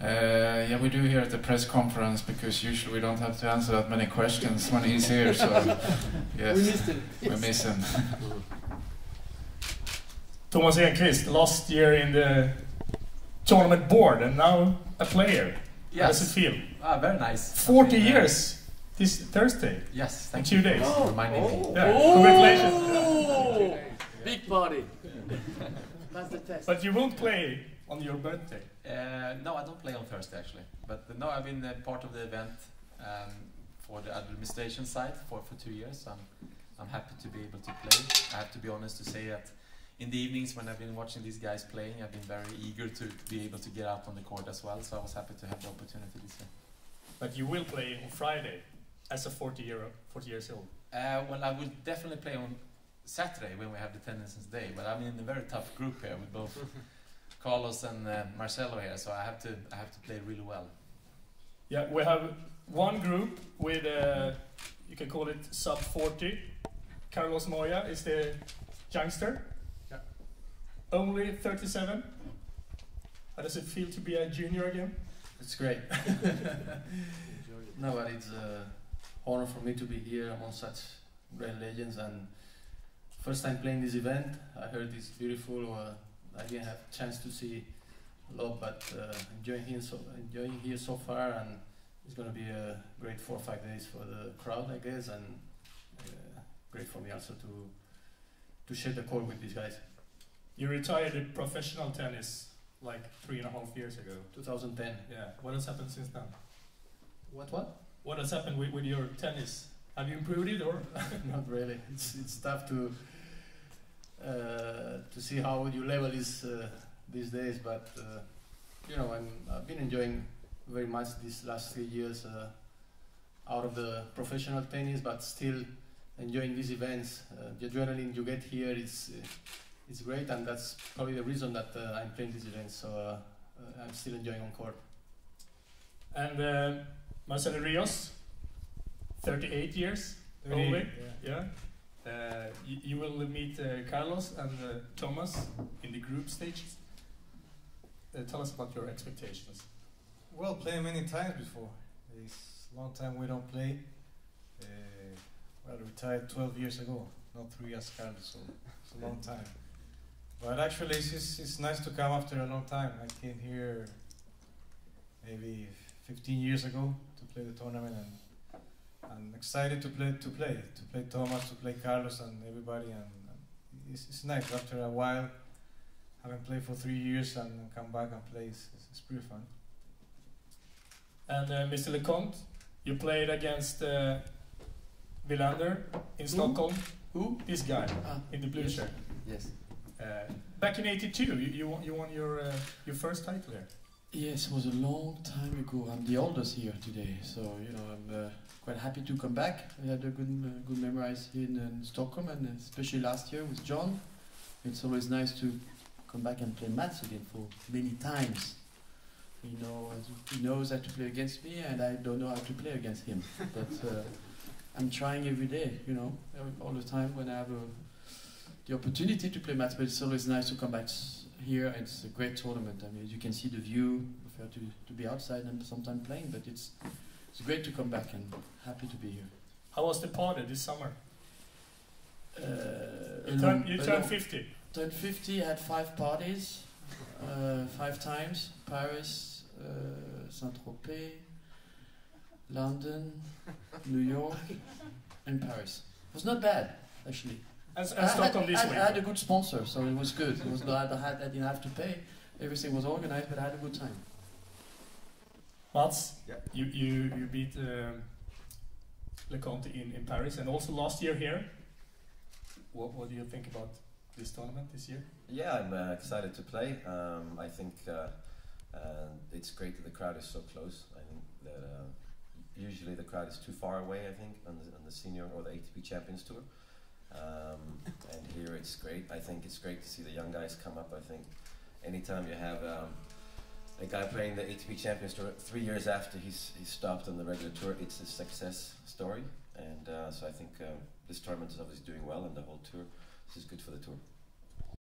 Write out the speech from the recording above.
Uh, yeah, we do here at the press conference because usually we don't have to answer that many questions when he's here. So yes, we missed him. We miss him. Thomas Enqvist, last year in the tournament board and now a player. Yes. How does it feel? Ah, very nice. 40 Been, uh, years this Thursday. Yes, In two you days. for reminding me. Yeah, congratulations. Oh, big party. That's the test. But you won't play on your birthday. Uh, no, I don't play on Thursday actually. But uh, no, I've been uh, part of the event um, for the administration side for, for two years. So I'm, I'm happy to be able to play. I have to be honest to say that in the evenings when I've been watching these guys playing, I've been very eager to be able to get out on the court as well. So I was happy to have the opportunity this year. But you will play on Friday as a 40 year 40 years old. Uh, well, I will definitely play on Saturday when we have the tennis day. But I'm in a very tough group here with both Carlos and uh, Marcelo here, so I have to I have to play really well. Yeah, we have one group with uh, you can call it sub 40. Carlos Moya is the youngster. Yeah. Only 37. How does it feel to be a junior again? It's great. no, but it's an honor for me to be here among such great legends and first time playing this event. I heard it's beautiful. Uh, I didn't have chance to see a lot, but uh, enjoying here so enjoying here so far, and it's gonna be a great four or five days for the crowd, I guess, and uh, great for me also to to share the court with these guys. You retired in professional tennis like three and a half years ago. 2010. Yeah. What has happened since then? What? What? What has happened with, with your tennis? Have you improved it or? Not really. It's it's tough to to see how your level is uh, these days, but uh, you know I'm I've been enjoying very much these last three years uh, out of the professional tennis, but still enjoying these events. Uh, the adrenaline you get here is uh, is great, and that's probably the reason that uh, I'm playing these events. So uh, uh, I'm still enjoying on court. And uh, Marcelo Rios, 38 years only. Yeah. Uh, you, you will meet uh, Carlos and uh, Thomas in the group stages. Uh, tell us about your expectations. Well, played many times before. It's a long time we don't play. Uh, well, retired 12 years ago, not three years Carlos, so it's a long time. But actually, it's, just, it's nice to come after a long time. I came here maybe 15 years ago to play the tournament, and I'm excited to play to play to play Thomas, to play Carlos, and everybody. And, and it's, it's nice after a while. Having played for three years and come back and play, it's, it's, it's pretty fun. And uh, Mr. LeConte, you played against uh, Wilander in Stockholm. Who? This guy Ah, in the blue yes. shirt. Yes. Uh, back in '82, you, you won, you won your uh, your first title here. Yes, it was a long time ago. I'm the oldest here today, so you know I'm uh, quite happy to come back. I had a good uh, good memories here in, in Stockholm, and especially last year with John. It's always nice to come back and play Mats again for many times. You know he knows how to play against me, and I don't know how to play against him. but uh, I'm trying every day, you know, all the time when I have a, the opportunity to play Mats. But it's always nice to come back here. It's a great tournament. I mean, you can see the view. I prefer to, to be outside and sometimes playing, but it's it's great to come back and happy to be here. How was the party this summer? Uh, You turned, you turned 50. Turned 50, had five parties, uh, five times Paris, uh, Saint Tropez, London, New York, and Paris. It was not bad, actually. And, I and had, Stockholm this I, week. I had a good sponsor, so it was good. It was not, I, had, I didn't have to pay. Everything was organized, but I had a good time. Mats, Yeah. you, you, you beat um, LeConte in, in Paris and also last year here. What, what do you think about this tournament this year? Yeah, I'm uh, excited to play. Um, I think uh, uh, it's great that the crowd is so close. I think that uh, usually the crowd is too far away. I think on the, on the senior or the ATP Champions Tour, um, and here it's great. I think it's great to see the young guys come up. I think anytime you have um, a guy playing the ATP Champions Tour three years after he's, he's stopped on the regular tour, it's a success story. And uh, so I think uh, this tournament is obviously doing well, and the whole tour. This is good for the tour.